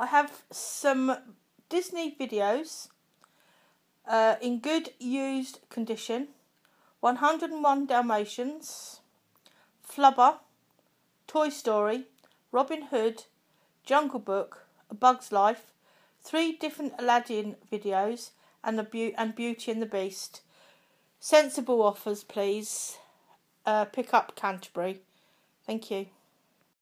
I have some Disney videos uh, in good used condition 101 Dalmatians, Flubber, Toy Story, Robin Hood, Jungle Book, A Bug's Life, three different Aladdin videos, and, the Be- and Beauty and the Beast. Sensible offers, please. Uh, pick up Canterbury. Thank you.